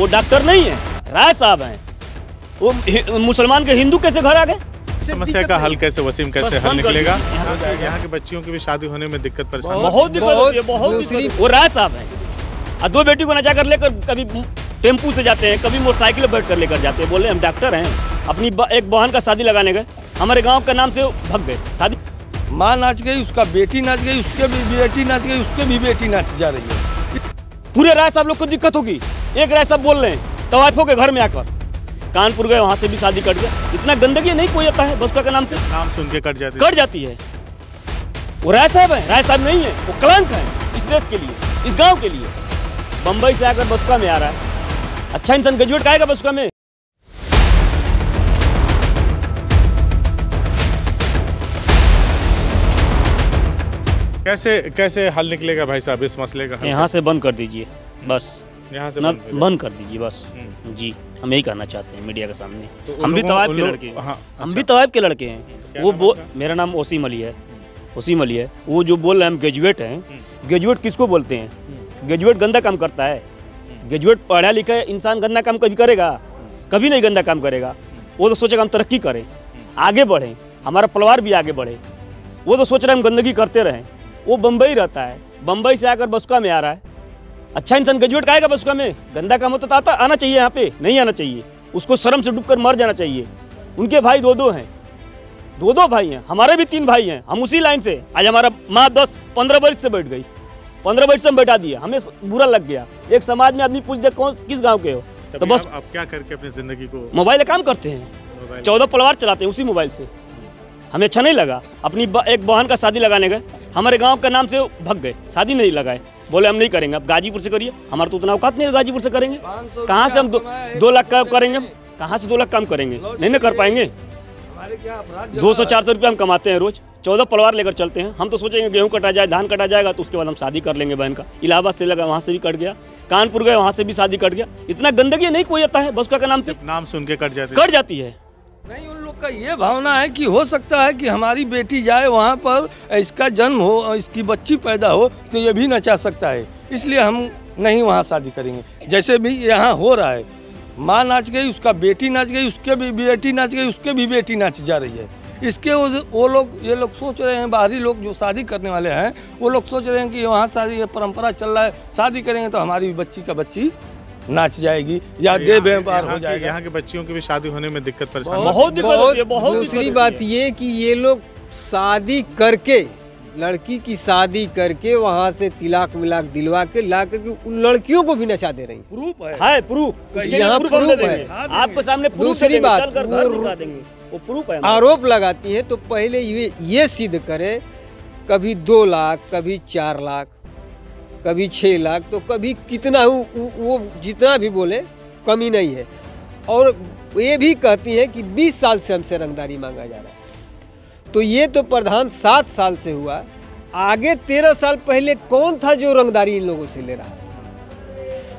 वो डॉक्टर नहीं है राय साहब हैं। वो मुसलमान के हिंदू कैसे घर आ गए? समस्या का हल कैसे वसीम कैसे हल निकलेगा? यहाँ के बच्चियों की भी शादी होने में दिक्कत परेशानी बहुत दिक्कत होती है बहुत वो राय साहब हैं। और दो बेटी को नचा कर लेकर कभी टेंपू से जाते हैं कभी मोटरसाइकिल बैठ कर लेकर जाते हैं। बोले हम डॉक्टर हैं। अपनी एक बहन का शादी लगाने गए। हमारे गाँव के नाम से भग गए। शादी माँ नाच गई उसका बेटी नाच गई उसके भी बेटी नाच गई उसके भी बेटी नाच जा रही है। पूरे राय साहब लोग को दिक्कत होगी। एक राय साहब बोल रहे हैं। तवाइफों के घर में आकर। कानपुर गए वहाँ से भी शादी कट गया। इतना गंदगी नहीं कोई आता है बसपा के नाम पे नाम सुन के कट जाती कट जाती है। वो राय साहब है राय साहब नहीं है। वो कलंक है इस देश के लिए इस गाँव के लिए। बम्बई से आकर बसपा में आ रहा है। अच्छा इंसान ग्रेजुएट का आएगा बसपा में। कैसे कैसे हल निकलेगा भाई साहब इस मसले का? यहाँ से बंद कर दीजिए बस। यहाँ से बंद कर दीजिए बस। हम्म। जी हम यही कहना चाहते हैं मीडिया के सामने। तो हम भी लोगों- तवाइफ के लड़के हैं। हाँ, हम अच्छा। भी तवाइफ के लड़के हैं। वो बो मेरा नाम ओसीम अली है। ओसीम अली है। वो जो बोल रहे हैं हम ग्रेजुएट हैं। ग्रेजुएट किसको बोलते हैं? ग्रेजुएट गंदा काम करता है। ग्रेजुएट पढ़ा लिखा है इंसान गंदा काम कभी करेगा? कभी नहीं गंदा काम करेगा। वो तो सोचेगा हम तरक्की करें आगे बढ़ें हमारा परिवार भी आगे बढ़े। वो तो सोच रहे हम गंदगी करते रहें। वो बम्बई रहता है। बम्बई से आकर बसुका में आ रहा है। अच्छा इंसान ग्रेजुएट का आएगा बसका में गंदा काम होता तो आता आना चाहिए यहाँ पे। नहीं आना चाहिए। उसको शर्म से डूबकर मर जाना चाहिए। उनके भाई दो दो हैं। दो दो भाई हैं। हमारे भी तीन भाई हैं। हम उसी लाइन से। आज हमारा माँ दस पंद्रह वर्ष से बैठ गई। पंद्रह वर्ष से हम बैठा दिया। हमें बुरा लग गया। एक समाज में आदमी पूछ दे कौन किस गाँव के हो? तो बस आप, आप क्या करके अपनी ज़िंदगी को मोबाइल काम करते हैं। चौदह परिवार चलाते हैं उसी मोबाइल से। हमें अच्छा नहीं लगा। अपनी एक बहन का शादी लगाने गए। हमारे गाँव के नाम से भग गए। शादी नहीं लगाए। बोले हम नहीं करेंगे अब गाजीपुर से करिए हमारा तो उतना औकात नहीं है गाजीपुर से करेंगे। कहाँ से हम दो, दो लाख का करेंगे कहाँ से दो लाख काम करेंगे? नहीं ना कर पाएँगे। हमारे क्या अपराध दो सौ चार सौ रुपये हम कमाते हैं रोज चौदह परिवार लेकर चलते हैं। हम तो सोचेंगे गेहूँ कटा जाए धान कटा जाएगा तो उसके बाद हम शादी कर लेंगे बहन का। इलाहाबाद से लगा वहाँ से भी कट गया। कानपुर गए वहाँ से भी शादी कट गया। इतना गंदगी नहीं कोई आता है बसपा के नाम पे नाम सुन के कट जाती कट जाती है। नहीं उन लोग का ये भावना है कि हो सकता है कि हमारी बेटी जाए वहाँ पर, इसका जन्म हो, इसकी बच्ची पैदा हो तो ये भी नचा सकता है। इसलिए हम नहीं वहाँ शादी करेंगे। जैसे भी यहाँ हो रहा है, माँ नाच गई, उसका बेटी नाच गई, उसके भी बेटी नाच गई, उसके भी बेटी नाच जा रही है। इसके वो वो लोग, ये लोग सोच रहे हैं, बाहरी लोग जो शादी करने वाले हैं, वो लोग सोच रहे हैं कि वहाँ शादी, परंपरा चल रहा है, शादी करेंगे तो हमारी बच्ची का बच्ची नाच जाएगी या देह यहाँ- व्यापार हो जाएगा। यहाँ के बच्चियों की भी शादी होने में दिक्कत परेशानी बहुत दिक्कत बहुत दूसरी बात ये कि ये लोग शादी करके लड़की की शादी करके वहाँ से तिलाक मिलाक दिलवा के ला करके उन लड़कियों को भी नचा दे रही प्रूफ है। है प्रूफ यहाँ proof हम है। आपके सामने दूसरी बात, वो प्रूफ है आरोप लगाती है तो पहले ये ये सिद्ध करे कभी दो लाख कभी चार लाख। कभी छः लाख तो कभी कितना वो, वो- जितना भी बोले कमी नहीं है। और ये भी कहती है कि 20 साल से हमसे रंगदारी मांगा जा रहा है। तो ये तो प्रधान सात साल से हुआ। आगे तेरह साल पहले कौन था जो रंगदारी इन लोगों से ले रहा था?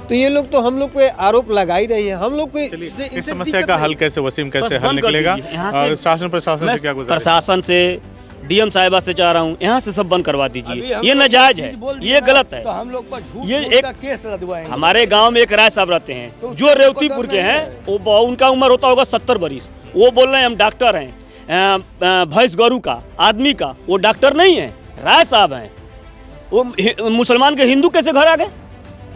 तो ये लोग तो हम लोग पे आरोप लगा ही रहे हैं। हम लोग को इस समस्या का हल कैसे वसीम कैसे हल निकलेगा? और शासन प्रशासन से क्या प्रशासन से डीएम साहिबा से चाह रहा हूँ यहाँ से सब बंद करवा दीजिए। ये नाजायज है ये गलत है। तो हम लोग ये एक- केस हमारे गाँव में एक राय साहब रहते हैं तो जो रेवतीपुर के हैं। वो उनका उम्र होता होगा सत्तर बरिस। वो बोल रहे हैं हम डॉक्टर हैं भैंस गौरू का आदमी का वो डॉक्टर नहीं है राय साहब हैं। वो मुसलमान के हिंदू कैसे घर आ गए?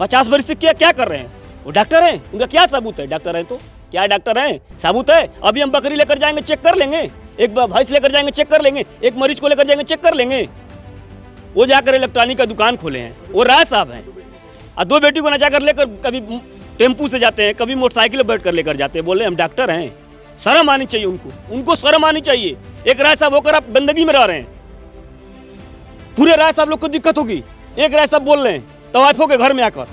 पचास बरिस से क्या क्या कर रहे हैं? वो डॉक्टर हैं उनका क्या सबूत है डॉक्टर हैं तो? क्या डॉक्टर हैं? सबूत है? अभी हम बकरी लेकर जाएँगे चेक कर लेंगे। एक भैंस लेकर जाएँगे चेक कर लेंगे। एक मरीज़ को लेकर जाएँगे चेक कर लेंगे। वो जाकर इलेक्ट्रॉनिक का दुकान खोले हैं। वो राय साहब हैं। और दो बेटी को नचा कर लेकर कभी टेंपू से जाते हैं, कभी मोटरसाइकिल पर बैठ कर लेकर जाते हैं। बोले, हम डॉक्टर हैं। शर्म आनी चाहिए उनको। उनको शर्म आनी चाहिए। एक राय साहब होकर आप गंदगी में रह रहे हैं। पूरे राय साहब लोग को दिक्कत होगी। एक राय साहब बोल रहे हैं तवाइफों के घर में आकर।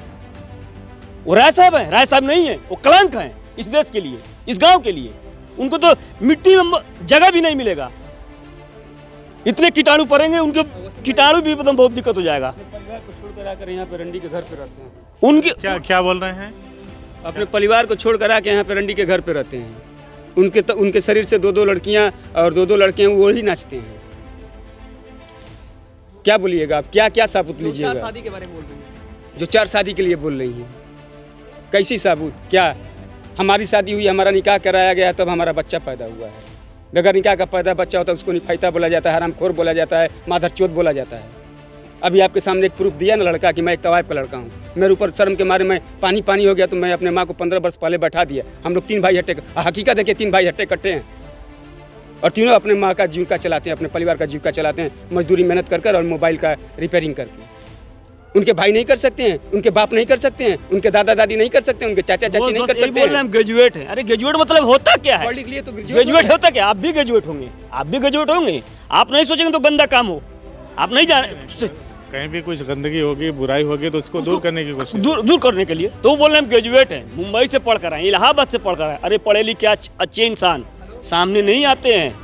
वो राय साहब हैं। राय साहब नहीं है। वो कलंक हैं। इस देश के लिए इस गाँव के लिए उनको तो मिट्टी में जगह भी नहीं मिलेगा। इतने कीटाणु पड़ेंगे उनके कीटाणु भी एकदम बहुत दिक्कत हो जाएगा। को छोड़कर आकर यहाँ पे रंडी के घर पे रहते हैं उनके क्या क्या बोल रहे हैं? अपने परिवार को छोड़कर आके यहाँ पे रंडी के घर पे रहते हैं। उनके त, उनके शरीर से दो दो लड़कियाँ और दो दो लड़के वो ही नाचते हैं। क्या बोलिएगा आप? क्या क्या साबुत लीजिएगा? शादी के बारे में बोल रही हैं। जो चार शादी के लिए बोल रही हैं। कैसी साबुत? क्या? हमारी शादी हुई, हमारा निकाह कराया गया, तब हमारा बच्चा पैदा हुआ है। बगैर निकाह का पैदा बच्चा होता है, उसको निफाइता बोला जाता है, हरामखोर बोला जाता है माधर चोत बोला जाता है। अभी आपके सामने एक प्रूफ दिया ना लड़का कि मैं एक तवाइफ का लड़का हूँ। मेरे ऊपर शर्म के मारे मैं पानी पानी हो गया तो मैं अपने माँ को पंद्रह वर्ष पहले बैठा दिया। हम लोग तीन भाई हट्टे हकीकत है कि तीन भाई हट्टे कट्टे हैं। और तीनों अपने माँ का जीविका चलाते हैं, अपने परिवार का जीविका चलाते हैं, मजदूरी मेहनत कर कर और मोबाइल का रिपेयरिंग करके। उनके भाई नहीं कर सकते हैं उनके बाप नहीं कर सकते हैं उनके दादा दादी नहीं कर सकते हैं उनके चाचा चाची नहीं कर सकते हैं हैं हम ग्रेजुएट हैं। अरे ग्रेजुएट मतलब होता क्या है? पढ़ लिए तो ग्रेजुएट होता क्या? आप भी ग्रेजुएट होंगे आप भी ग्रेजुएट होंगे। आप नहीं सोचेंगे तो गंदा काम हो। आप नहीं जान कहीं भी कुछ गंदगी होगी बुराई होगी तो उसको दूर करने की कोशिश दूर दूर करने के लिए। तो वो बोल रहे हैं हम ग्रेजुएट हैं। मुंबई से पढ़ कर आए इलाहाबाद से पढ़ कर आए अरे पढ़े लिखे अच्छे इंसान सामने नहीं आते हैं।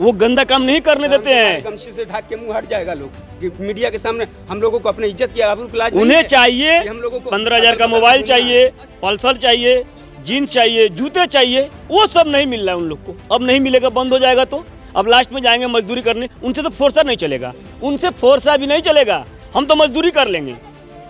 वो गंदा काम नहीं करने देते हैं। गमछी से ढक के मुँह हट जाएगा लोग। मीडिया के सामने हम लोगों को अपनी इज़्ज़त की आबरू लाज उन्हें चाहिए हम लोगों को पंद्रह हज़ार का मोबाइल चाहिए। पल्सर चाहिए जीन्स चाहिए जूते चाहिए वो सब नहीं मिल रहा है उन लोग को। अब नहीं मिलेगा बंद हो जाएगा तो। अब लास्ट में जाएँगे मजदूरी करने उनसे तो फोर्सा नहीं चलेगा। उनसे फोर्सा भी नहीं चलेगा। हम तो मजदूरी कर लेंगे।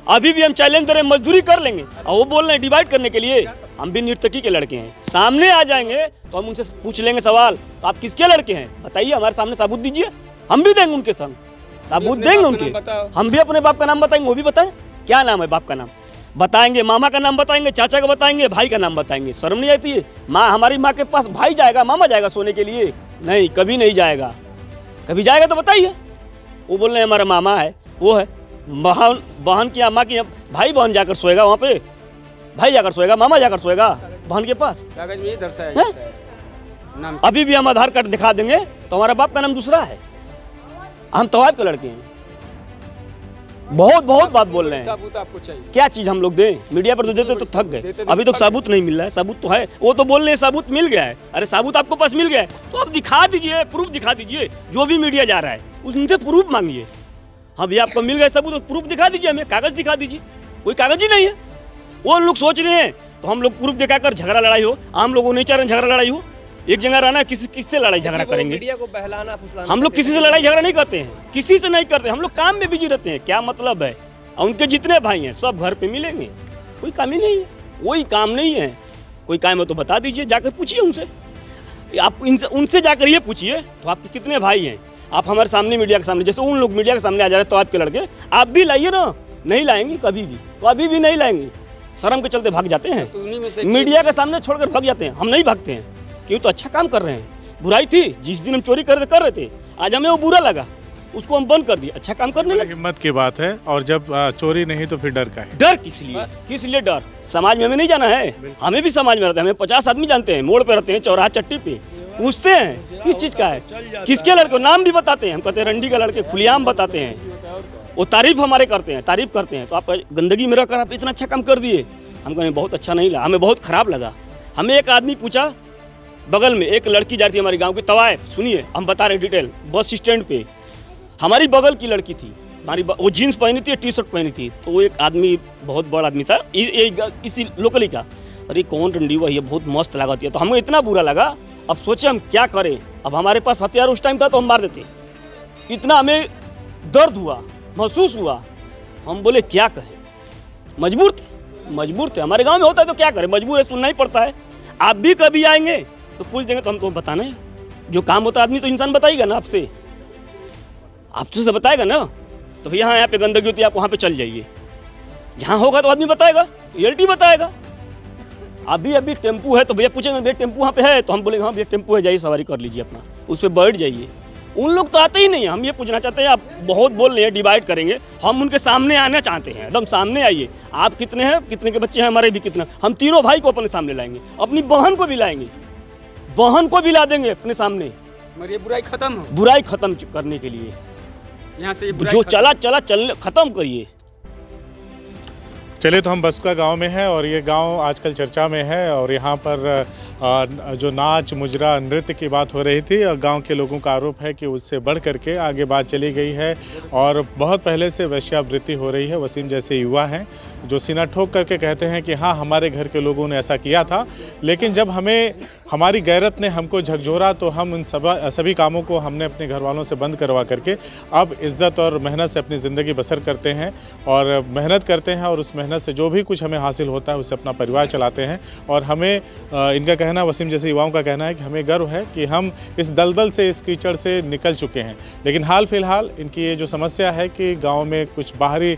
अभी भी हम चैलेंज करें मजदूरी कर लेंगे। और वो बोल रहे हैं डिवाइड करने के लिए। हम भी नर्तकी के लड़के हैं। सामने आ जाएँगे तो हम उनसे पूछ लेंगे सवाल तो आप किसके लड़के हैं? बताइए हमारे सामने सबूत दीजिए। हम भी देंगे उनके संग। सबूत देंगे उनके। हम भी अपने बाप का नाम बताएँगे वो भी बताएँ। क्या नाम है बाप का नाम? बताएँगे मामा का नाम बताएँगे चाचा का बताएँगे भाई का नाम बताएँगे। शर्म नहीं आती? है माँ हमारी माँ के पास भाई जाएगा मामा जाएगा सोने के लिए? नहीं कभी नहीं जाएगा। कभी जाएगा तो बताइए। वो बोल रहे हैं हमारा मामा है वो है। बहन बहन की अम्मा की भाई बहन जाकर सोएगा वहाँ पे। भाई जाकर सोएगा मामा जाकर सोएगा बहन के पास। कागज़ में ये दर्शाया है? नाम अभी भी हम आधार कार्ड दिखा देंगे तो हमारा बाप का नाम दूसरा है। हम तवाब के लड़के हैं। बहुत बहुत बात बोल रहे हैं। साबुत आपको चाहिए। क्या चीज़ हम लोग दें? मीडिया पर तो देते तो थक गए। तो अभी तो साबुत नहीं मिल रहा है साबुत तो है। वो तो बोल रहे हैं साबुत मिल गया है। अरे साबुत आपको पास मिल गया है। तो आप दिखा दीजिए प्रूफ दिखा दीजिए जो भी मीडिया जा रहा है उनसे प्रूफ मांगिए। हाँ भैया आपको मिल गया सबूत तो प्रूफ दिखा दीजिए हमें कागज़ दिखा दीजिए। कोई कागज़ ही नहीं है। वो लोग सोच रहे हैं तो हम लोग प्रूफ दिखाकर झगड़ा लड़ाई हो। आम लोगों नहीं चाह रहे झगड़ा लड़ाई हो। एक जगह रहना है, किसी किससे लड़ाई झगड़ा करेंगे? मीडिया को बहलाना हम लोग किसी से लड़ाई झगड़ा नहीं करते हैं किसी से नहीं करते हम लोग काम में बिज़ी रहते हैं। क्या मतलब है? और उनके जितने भाई हैं सब घर पे मिलेंगे। कोई काम ही नहीं है कोई काम नहीं है। कोई काम है तो बता दीजिए जाकर पूछिए उनसे। आप इनसे उनसे जाकर ये पूछिए तो आपके कितने भाई हैं? आप हमारे सामने मीडिया के सामने जैसे उन लोग मीडिया के सामने आ जा रहे तो आपके लड़के आप भी लाइए ना। नहीं लाएँगे कभी भी कभी भी नहीं लाएँगे। शर्म के चलते भाग जाते हैं। तो मीडिया के सामने छोड़कर भाग जाते हैं। हम नहीं भागते हैं। क्यों? तो अच्छा काम कर रहे हैं। बुराई थी जिस दिन हम चोरी कर कर रहे थे आज हमें वो बुरा लगा। उसको हम बंद कर दिए। अच्छा काम करने लगे। हिम्मत की बात है और जब चोरी नहीं तो फिर डर का है। डर किस लिए? किस लिए डर? समाज में हमें नहीं जाना है। हमें भी समाज में रहते हैं। हमें पचास आदमी जानते हैं। मोड़ पे रहते हैं चौराहा चट्टी पे। पूछते हैं किस चीज़ का है? किसके लड़के? नाम भी बताते हैं। हम कहते हैं रंडी का लड़के खुलेआम बताते हैं। वो तारीफ़ हमारे करते हैं, तारीफ़ करते हैं। तो आप गंदगी में रहकर आप इतना अच्छा काम कर दिए। हम कहें, बहुत अच्छा नहीं लगा। हमें बहुत खराब लगा। हमें एक आदमी पूछा, बगल में एक लड़की जा रही थी हमारे गाँव की तवायफ सुनिए, हम बता रहे डिटेल, बस स्टैंड पे। हमारी बगल की लड़की थी। हमारी वो जीन्स पहनी थी टी शर्ट पहनी थी। तो वो एक आदमी, बहुत बड़ा आदमी था इसी लोकली का। अरे, कौन रंडी हुआ, ये बहुत मस्त लगा है तो हमें इतना बुरा लगा, अब सोचे हम क्या करें। अब हमारे पास हथियार उस टाइम था तो हम मार देते। इतना हमें दर्द हुआ। महसूस हुआ, हम बोले, क्या कहें? मजबूर थे मजबूर थे। हमारे गाँव में होता है तो क्या करें? मजबूर है, सुनना ही पड़ता है। आप भी कभी आएँगे तो पूछ देंगे तो हम तो बताना है। जो काम होता है, आदमी तो इंसान बताएगा ना आपसे। आपसे से बताएगा ना। तो भैया हाँ यहाँ पे गंदगी होती है, आप वहाँ पे चल जाइए। जहाँ होगा तो आदमी बताएगा रियलिटी बताएगा। अभी अभी टेंपू है तो भैया पूछेंगे, भैया, टेंपू वहाँ पे है? तो हम बोलेंगे हाँ भैया, टेंपू है, जाइए, सवारी कर लीजिए अपना। उस पर बैठ जाइए। उन लोग तो आते ही नहीं हैं। हम ये पूछना चाहते हैं आप बहुत बोल रहे हैं डिवाइड करेंगे। हम उनके सामने आना चाहते हैं। एकदम सामने आइए। आप कितने हैं कितने के बच्चे हैं हमारे भी कितने हम तीनों भाई को अपने सामने लाएँगे। अपनी बहन को भी लाएँगे। बहन को भी ला देंगे अपने सामने। मगर ये बुराई खत्म हो बुराई खत्म करने के लिए। यहाँ से जो चला चला चल खत्म करिए। चलिए तो हम बसका गाँव में हैं और ये गाँव आजकल चर्चा में है और यहाँ पर जो नाच, मुजरा, नृत्य की बात हो रही थी गाँव के लोगों का आरोप है कि उससे बढ़ करके आगे बात चली गई है। और बहुत पहले से वैश्यावृत्ति हो रही है, वसीम जैसे युवा हैं, जो सीना ठोक करके कहते हैं कि हाँ हमारे घर के लोगों ने ऐसा किया था। लेकिन जब हमें हमारी गैरत ने हमको झकझोरा तो हम उन सब सभी कामों को हमने अपने घर वालों से बंद करवा करके अब इज़्ज़त और मेहनत से अपनी ज़िंदगी बसर करते हैं और मेहनत करते हैं और उस मेहनत से जो भी कुछ हमें हासिल होता है उससे अपना परिवार चलाते हैं। और हमें इनका कहना वसीम जैसे युवाओं का कहना है कि हमें गर्व है कि हम इस दलदल से इस कीचड़ से निकल चुके हैं। लेकिन हाल फ़िलहाल इनकी ये जो समस्या है कि गाँव में कुछ बाहरी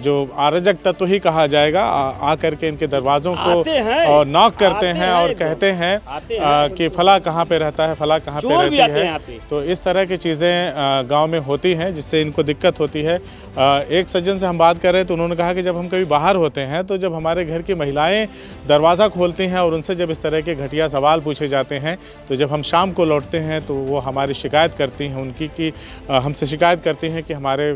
जो आरजक तत्व ही कहा जाएगा आ आकर के इनके दरवाज़ों को और नॉक करते हैं और कहते हैं कि फला कहाँ पे रहता है फला कहाँ पे रहती आते है पे। तो इस तरह की चीज़ें गाँव में होती हैं जिससे इनको दिक्कत होती है। एक सज्जन से हम बात कर रहे हैं तो उन्होंने कहा कि जब हम कभी बाहर होते हैं तो जब हमारे घर की महिलाएँ दरवाज़ा खोलती हैं और उनसे जब इस तरह के घटिया सवाल पूछे जाते हैं तो जब हम शाम को लौटते हैं तो वो हमारी शिकायत करती हैं उनकी कि हमसे शिकायत करती हैं कि हमारे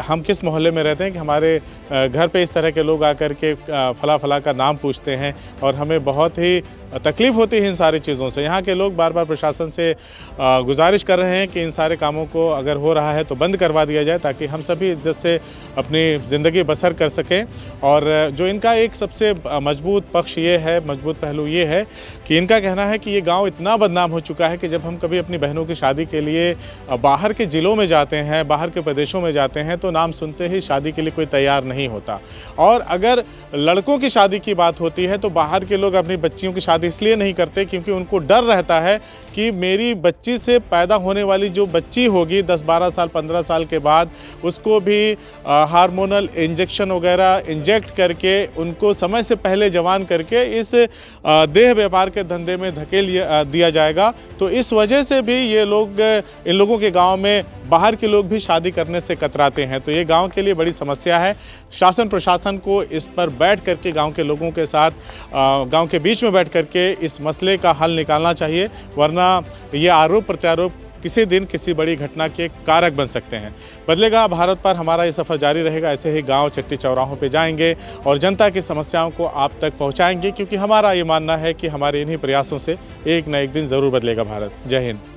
हम किस मोहल्ले में रहते हैं कि हमारे घर पर इस तरह के लोग आकर के फला फला का नाम पूछते हैं। और हमें बहुत ही तकलीफ़ होती है इन सारी चीज़ों से। यहाँ के लोग बार बार प्रशासन से गुजारिश कर रहे हैं कि इन सारे कामों को अगर हो रहा है तो बंद करवा दिया जाए ताकि हम सभी इज़्ज़त से अपनी ज़िंदगी बसर कर सकें। और जो इनका एक सबसे मज़बूत पक्ष ये है, मज़बूत पहलू ये है कि इनका कहना है कि ये गाँव इतना बदनाम हो चुका है कि जब हम कभी अपनी बहनों की शादी के लिए बाहर के ज़िलों में जाते हैं, बाहर के प्रदेशों में जाते हैं तो नाम सुनते ही शादी के लिए कोई तैयार नहीं होता। और अगर लड़कों की शादी की बात होती है तो बाहर के लोग अपनी बच्चियों की शादी इसलिए नहीं करते क्योंकि उनको डर रहता है कि मेरी बच्ची से पैदा होने वाली जो बच्ची होगी 10-12 साल 15 साल के बाद, उसको भी हार्मोनल इंजेक्शन वगैरह इंजेक्ट करके, उनको समय से पहले जवान करके इस देह व्यापार के धंधे में धकेल दिया जाएगा। तो इस वजह से भी ये लोग, इन लोगों के गाँव में बाहर के लोग भी शादी करने से कतराते हैं। तो ये गाँव के लिए बड़ी समस्या है। शासन प्रशासन को इस पर बैठ करके गाँव के लोगों के साथ गाँव के बीच में बैठ करके इस मसले का हल निकालना चाहिए, वरना ये आरोप प्रत्यारोप किसी दिन किसी बड़ी घटना के कारक बन सकते हैं। बदलेगा भारत पर, हमारा ये सफ़र जारी रहेगा। ऐसे ही गाँव चट्टी चौराहों पे जाएँगे और जनता की समस्याओं को आप तक पहुंचाएँगे, क्योंकि हमारा ये मानना है कि हमारे इन्हीं प्रयासों से एक न एक दिन ज़रूर बदलेगा भारत। जय हिंद।